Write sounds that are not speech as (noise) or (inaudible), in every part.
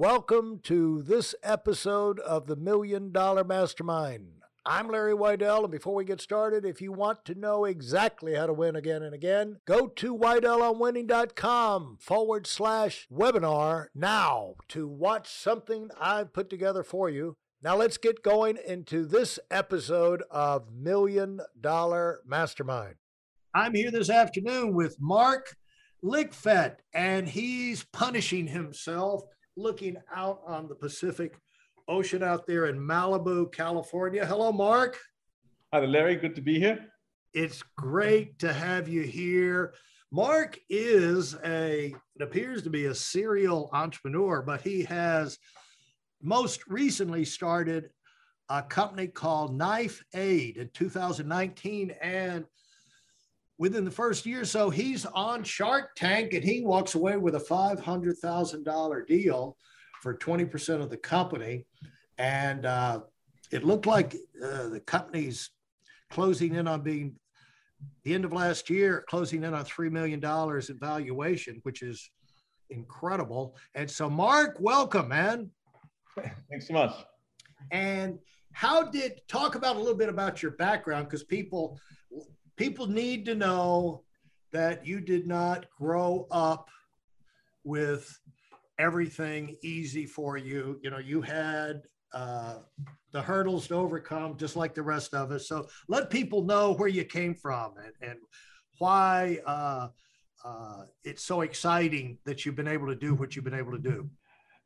Welcome to this episode of the Million Dollar Mastermind. I'm Larry Weidel, and before we get started, if you want to know exactly how to win again and again, go to WeidelOnWinning.com forward slash webinar now to watch something I've put together for you. Now let's get going into this episode of Million Dollar Mastermind. I'm here this afternoon with Marc Lickfett, and he's punishing himself looking out on the Pacific Ocean out there in Malibu, California. Hello, Marc. Hi, Larry. Good to be here. It's great to have you here. Marc is a, it appears to be a serial entrepreneur, but he has most recently started a company called Knife Aid in 2019. And within the first year or so, he's on Shark Tank and he walks away with a $500,000 deal for 20% of the company. And uh, it looked like uh, the company's closing in on being the end of last year, closing in on $3 million in valuation, which is incredible. And so, Marc, welcome, man. Thanks so much. And how did talk about a little bit about your background because people people need to know that you did not grow up with everything easy for you. You know, you had uh, the hurdles to overcome, just like the rest of us. So let people know where you came from and, and why uh, uh, it's so exciting that you've been able to do what you've been able to do.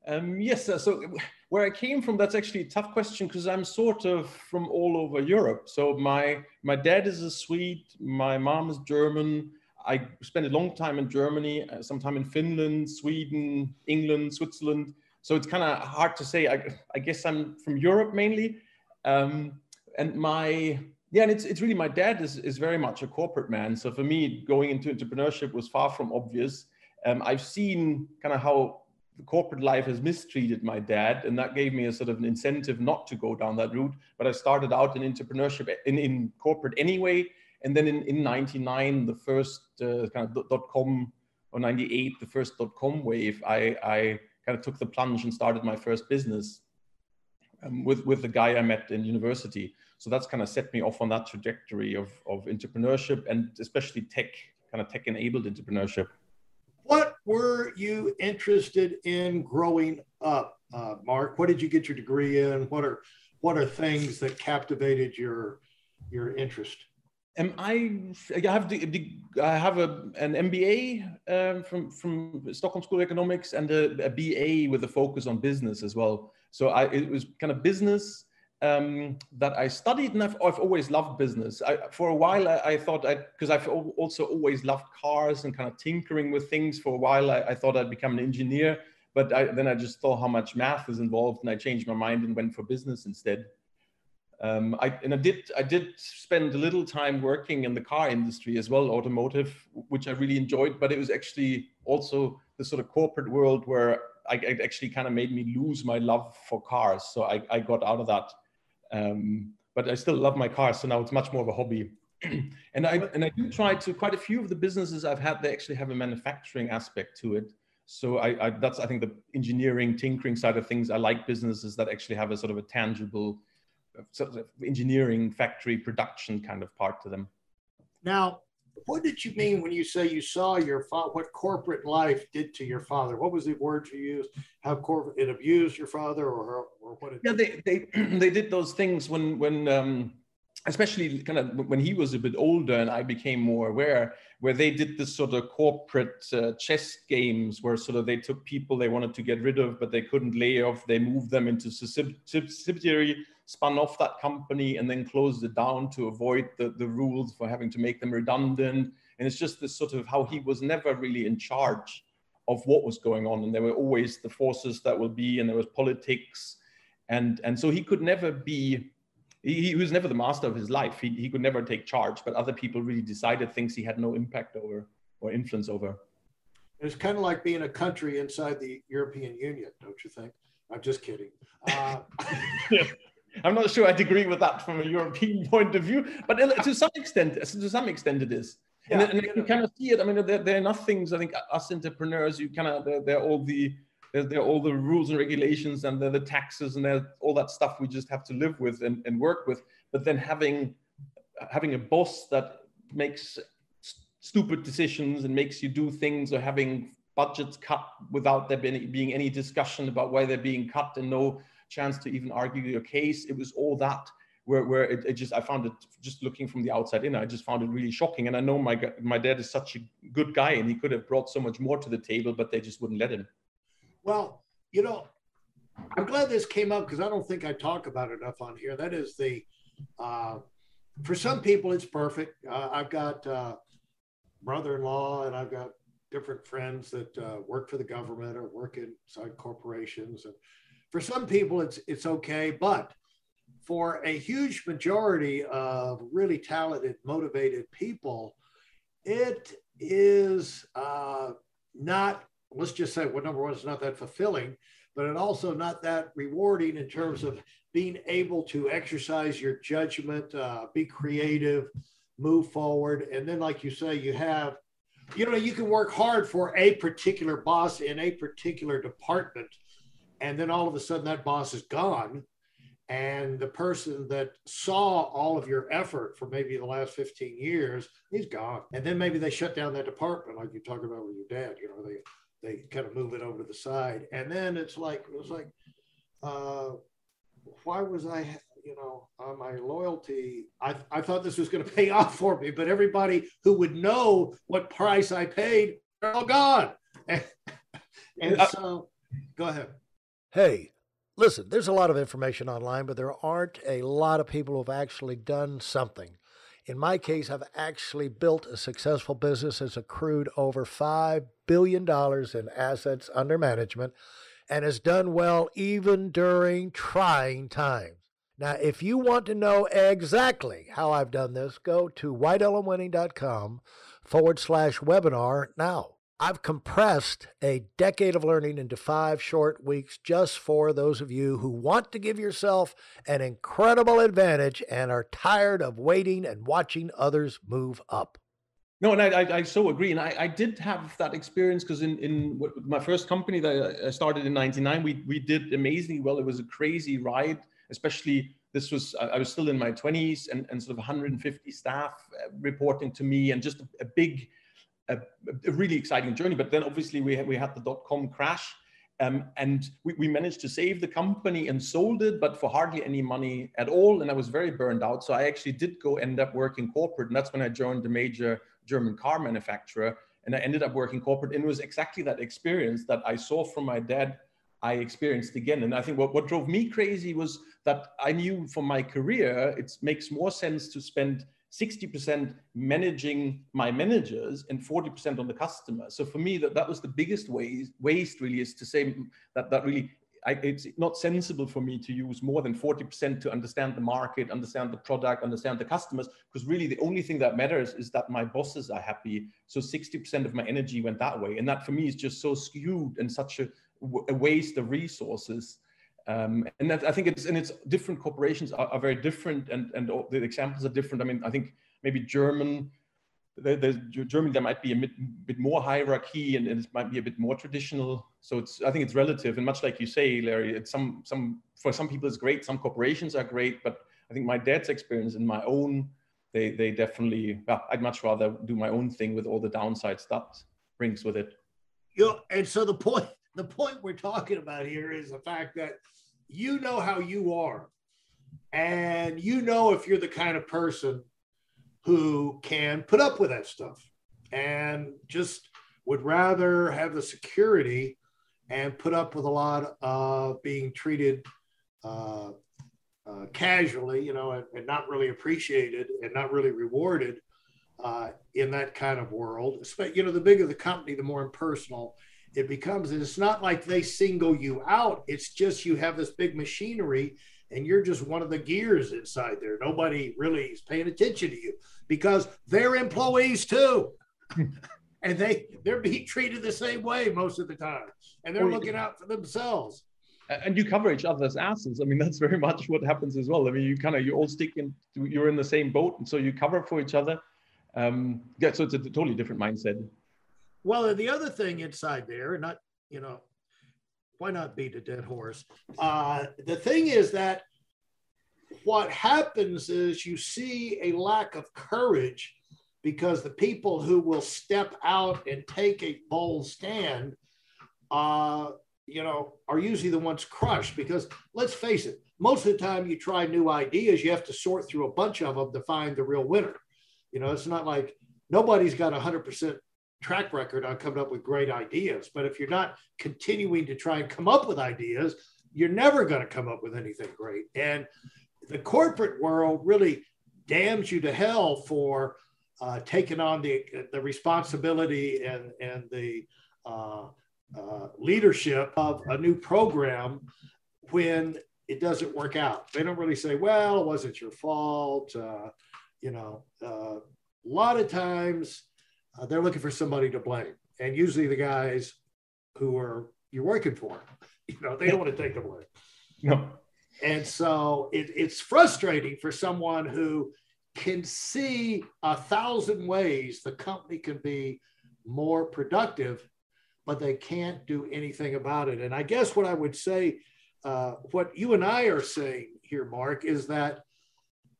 Um, yes, so where I came from, that's actually a tough question because I'm sort of from all over Europe. So my my dad is a Swede, my mom is German. I spent a long time in Germany, uh, some time in Finland, Sweden, England, Switzerland. So it's kind of hard to say. I, I, guess I'm from Europe mainly, um, and my yeah, and it's it's really my dad is is very much a corporate man. So for me, going into entrepreneurship was far from obvious. Um, I've seen kind of how the corporate life has mistreated my dad, and that gave me a sort of an incentive not to go down that route. But I started out in entrepreneurship in, in corporate anyway, and then in, in 99, the first uh, kind of dot com or 98, the first dot com wave, I, I kind of took the plunge and started my first business um, with, with the guy I met in university. So that's kind of set me off on that trajectory of, of entrepreneurship and especially tech, kind of tech enabled entrepreneurship. Were you interested in growing up, uh, Marc? What did you get your degree in? What are what are things that captivated your your interest? Um, I, I have the, the, I have a, an MBA um, from from Stockholm School of Economics and a, a, BA with a focus on business as well. So I, it was kind of business um, that I studied, and I've, I've always loved business. I, for a while, I, I thought I because I've also always loved cars and kind of tinkering with things. For a while, I, I thought I'd become an engineer, but then I just saw how much math is involved, and I changed my mind and went for business instead. Um, I, and I did I did spend a little time working in the car industry as well, automotive, which I really enjoyed. But it was actually also the sort of corporate world where I, it actually kind of made me lose my love for cars. So I, I got out of that um, but I still love my cars, so now it's much more of a hobby. (clears throat) and I and I do try to quite a few of the businesses I've had. They actually have a manufacturing aspect to it. So I, I that's I think the engineering, tinkering side of things. I like businesses that actually have a sort of a tangible, uh, sort of engineering factory production kind of part to them. Now, what did you mean when you say you saw your father? What corporate life did to your father? What was the word you used? How corporate it abused your father, or or what? yeah, they they (clears throat) they did those things when when. Um, especially kind of when he was a bit older and I became more aware, where they did this sort of corporate uh, chess games where sort of they took people they wanted to get rid of, but they couldn't lay off. They moved them into subsidiary spun off that company and then closed it down to avoid the, the rules for having to make them redundant. And it's just this sort of how he was never really in charge of what was going on. And there were always the forces that will be, and there was politics. And, and so he could never be, he, he was never the master of his life. He, he could never take charge, but other people really decided things he had no impact over or influence over. It's kind of like being a country inside the European Union, don't you think? I'm just kidding. Uh, (laughs) I'm not sure I'd agree with that from a European (laughs) point of view, but to some extent, to some extent, it is. Yeah, and, and you kind of see it. I mean, there, there, are enough things. I think us entrepreneurs, you kind of, they're, they're all the there, there are all the rules and regulations and the, the taxes and all that stuff we just have to live with and, and work with. But then having having a boss that makes stupid decisions and makes you do things or having budgets cut without there being, being any discussion about why they're being cut and no chance to even argue your case. It was all that where, where it, it, just I found it just looking from the outside in, I just found it really shocking. And I know my my dad is such a good guy and he could have brought so much more to the table, but they just wouldn't let him. Well, you know, I'm glad this came up because I don't think I talk about it enough on here. That is the uh, for some people it's perfect. Uh, I've got uh, brother-in-law and I've got different friends that uh, work for the government or work inside corporations, and for some people it's it's okay, but for a huge majority of really talented, motivated people, it is uh, not, let's just say, well, number one, it's not that fulfilling, but it also not that rewarding in terms of being able to exercise your judgment, uh, be creative, move forward. And then, like you say, you have, you know, you can work hard for a particular boss in a particular department. And then all of a sudden that boss is gone. And the person that saw all of your effort for maybe the last 15 years he's gone. And then maybe they shut down that department like you talked about with your dad you know they they kind of move it over to the side. And then it's like it was like uh, why was i you know uh, my loyalty I, I thought this was going (laughs) to pay off for me but everybody who would know what price i paid they're all gone. (laughs) And, and so go ahead hey listen, there's a lot of information online, but there aren't a lot of people who've actually done something. In my case, I've actually built a successful business that's accrued over $5 billion in assets under management and has done well even during trying times. Now, if you want to know exactly how I've done this, go to weidelonwinning.com forward slash webinar now. I've compressed a decade of learning into five short weeks just for those of you who want to give yourself an incredible advantage and are tired of waiting and watching others move up. No, and I, I, I so agree. And I, I did have that experience because in, in my first company that I started in 99, we, we did amazingly well. It was a crazy ride, especially this was, I was still in my 20s and, and sort of 150 staff uh, reporting to me and just a, a big, a, a, really exciting journey. But then obviously we we had the dot com crash. Um, and we, we, managed to save the company and sold it, but for hardly any money at all. And I was very burned out. So I actually did go end up working corporate. And that's when I joined the major German car manufacturer. And I ended up working corporate. And it was exactly that experience that I saw from my dad, I experienced again. And I think what, what drove me crazy was that I knew for my career, it makes more sense to spend 60% managing my managers and 40% on the customer. So for me, that, that was the biggest waste, waste really is to say that, that really, I, it's not sensible for me to use more than 40% to understand the market, understand the product, understand the customers, because really the only thing that matters is that my bosses are happy. So 60% of my energy went that way. And that for me is just so skewed and such a, a waste of resources um, and that, I think it's and it's different corporations are, are, very different, and and the examples are different. I mean, I think maybe German, there, there's Germany there might be a bit, bit more hierarchy, and, and, it might be a bit more traditional. So it's I think it's relative, and much like you say, Larry, it's some some for some people it's great, some corporations are great, but I think my dad's experience and my own, they they definitely. Well, I'd much rather do my own thing with all the downsides that brings with it. Yeah, and so the point the point we're talking about here is the fact that you know how you are. And you know if you're the kind of person who can put up with that stuff and just would rather have the security and put up with a lot of being treated uh, uh, casually, you know, and, and, not really appreciated and not really rewarded uh, in that kind of world. You know, the bigger the company, the more impersonal it becomes and it's not like they single you out. It's just you have this big machinery and you're just one of the gears inside there. Nobody really is paying attention to you because they're employees too. (laughs) And they they're being treated the same way most of the time and they're looking out for themselves. And you cover each other's asses. I mean (laughs) that's very much what happens as well. I mean you kind of you all stick in you're in the same boat and so you cover for each other. Um yeah so it's a totally different mindset well, the other thing inside there, and not, you know, why not beat a dead horse? Uh, the thing is that what happens is you see a lack of courage because the people who will step out and take a bold stand, uh, you know, are usually the ones crushed. Because let's face it, most of the time you try new ideas, you have to sort through a bunch of them to find the real winner. You know, it's not like nobody's got a hundred percent track record on coming up with great ideas. But if you're not continuing to try and come up with ideas, you're never going to come up with anything great. And the corporate world really damns you to hell for uh, taking on the, the responsibility and, and the uh, uh, leadership of a new program when it doesn't work out. They don't really say, well, it wasn't your fault. Uh, you know, uh, a lot of times uh, they're looking for somebody to blame. And usually the guys who are you're working for, (laughs) you know, they don't want to take the blame. (laughs) No. And so it, it's frustrating for someone who can see a thousand ways the company can be more productive, but they can't do anything about it. And I guess what I would say, uh, what you and I are saying here, Marc, is that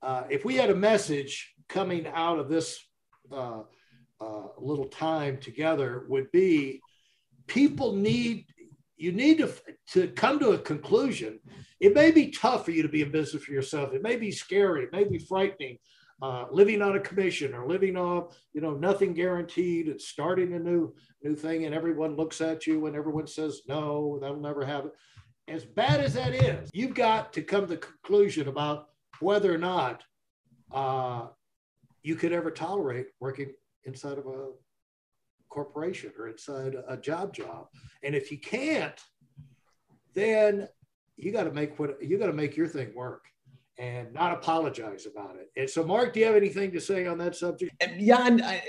uh, if we had a message coming out of this uh, uh little time together, would be people need you need to, to come to a conclusion. It may be tough for you to be in business for yourself. It may be scary. It may be frightening. Uh, living on a commission or living off, you know, nothing guaranteed. It's starting a new new thing, and everyone looks at you and everyone says, "No, that'll never happen." As bad as that is, you've got to come to the conclusion about whether or not uh, you could ever tolerate working inside of a corporation or inside a job job. And if you can't, then you got to make what you got to make your thing work and not apologize about it. And so, Marc, do you have anything to say on that subject? Yeah, and I,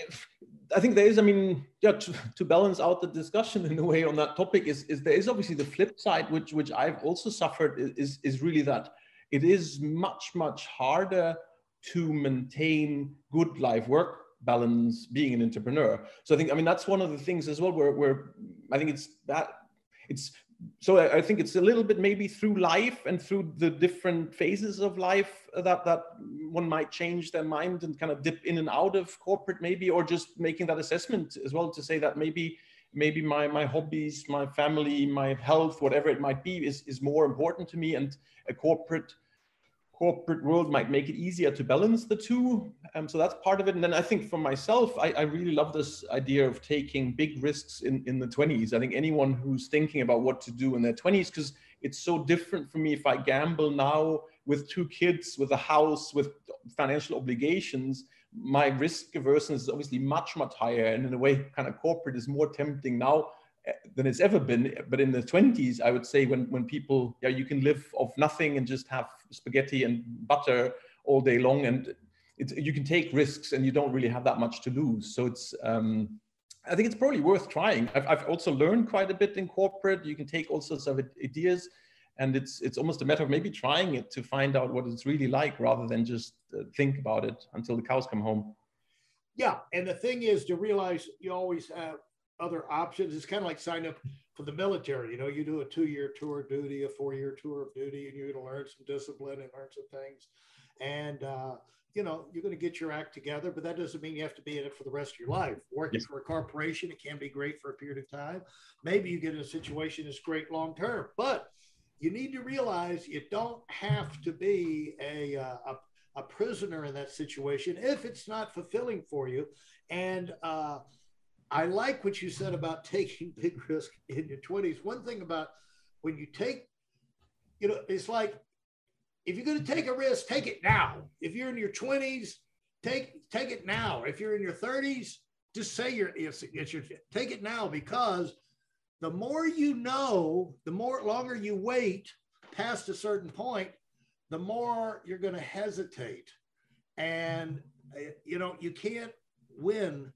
I think there is. I mean, yeah, to, to, balance out the discussion in a way on that topic is, is there is obviously the flip side, which which I've also suffered is is really that it is much much harder to maintain good life work balance being an entrepreneur. So I think, I mean, that's one of the things as well where, where I think it's that it's so I, think it's a little bit maybe through life and through the different phases of life that that one might change their mind and kind of dip in and out of corporate maybe or just making that assessment as well to say that maybe maybe my my hobbies my family my health whatever it might be is is more important to me and a corporate corporate world might make it easier to balance the two. Um, so that's part of it. And then I think for myself, I, I, really love this idea of taking big risks in, in the 20s. I think anyone who's thinking about what to do in their 20s, because it's so different for me if I gamble now with two kids, with a house, with financial obligations, my risk aversion is obviously much, much higher. And in a way, kind of corporate is more tempting now than it's ever been. But in the 20s, I would say when, when people, yeah, you can live off nothing and just have spaghetti and butter all day long. And you can take risks and you don't really have that much to lose. So it's, um, I think it's probably worth trying. I've, I've also learned quite a bit in corporate. You can take all sorts of ideas and it's, it's almost a matter of maybe trying it to find out what it's really like rather than just uh, think about it until the cows come home. Yeah. And the thing is to realize you always have other options. It's kind of like signing up for the military. You know, you do a two-year tour of duty, a four-year tour of duty, and you're going to learn some discipline and learn some things. And uh, you know, you're going to get your act together, but that doesn't mean you have to be in it for the rest of your life. Working yes. for a corporation, it can be great for a period of time. Maybe you get in a situation that's great long term, but you need to realize you don't have to be a, uh, a, a prisoner in that situation if it's not fulfilling for you. And uh, I like what you said about taking (laughs) big risk in your 20s. One thing about when you take, you know, it's like if you're going to take a risk, take it now. If you're in your 20s, take take it now. If you're in your 30s, just say you're it's, it's your take it now because the more you know, the more longer you wait past a certain point, the more you're going to hesitate. And eh, you know, you can't win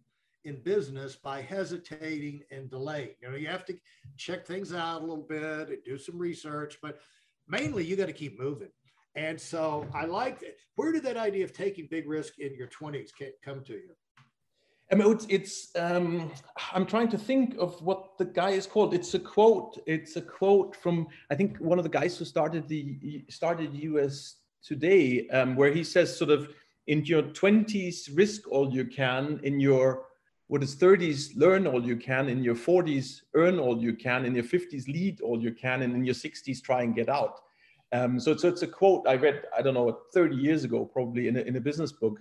in business by hesitating and delaying. You know, you have to check things out a little bit and do some research, but mainly you got to keep moving. And so I like it. Where did that idea of taking big risk in your 20s come to you? I mean, it's, it's um, I'm trying to think of what the guy is called. It's a quote. It's a quote from I think one of the guys who started the started USA Today, um, where he says sort of in your 20s risk all you can, in your what is 30s learn all you can, in your 40s earn all you can, in your 50s lead all you can, and in your 60s try and get out. Um, so, so it's a quote I read I don't know 30 years ago probably in a, in a business book.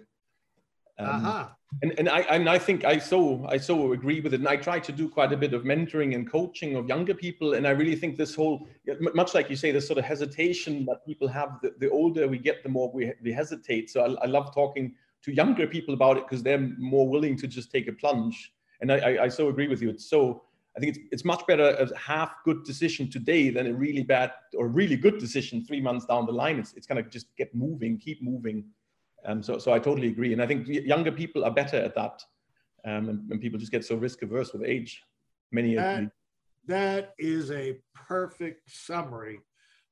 Um, uh-huh and and I and I think I so I so agree with it. And I try to do quite a bit of mentoring and coaching of younger people. And I really think this whole, much like you say, this sort of hesitation that people have. The, the older we get, the more we we hesitate. So I, I love talking to younger people about it because they're more willing to just take a plunge. And I, I, I so agree with you. It's so I think it's it's much better a half good decision today than a really bad or really good decision three months down the line. It's it's kind of just get moving, keep moving. Um, so, so I totally agree. And I think younger people are better at that. Um, and, and, people just get so risk averse with age. Many that, that is a perfect summary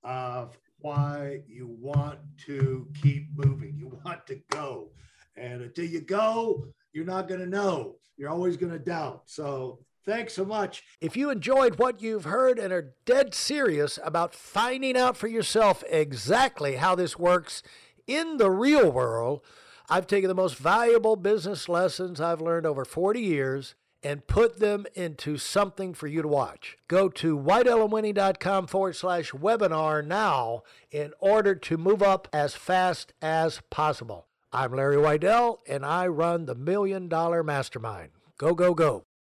of why you want to keep moving. You want to go. And until you go, you're not going to know. You're always going to doubt. So Thanks so much. If you enjoyed what you've heard and are dead serious about finding out for yourself exactly how this works in the real world, I've taken the most valuable business lessons I've learned over 40 years and put them into something for you to watch. Go to weidelonwinning.com forward slash webinar now in order to move up as fast as possible. I'm Larry Weidel, and I run the Million Dollar Mastermind. Go, go, go.